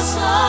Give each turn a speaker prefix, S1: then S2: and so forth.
S1: soul.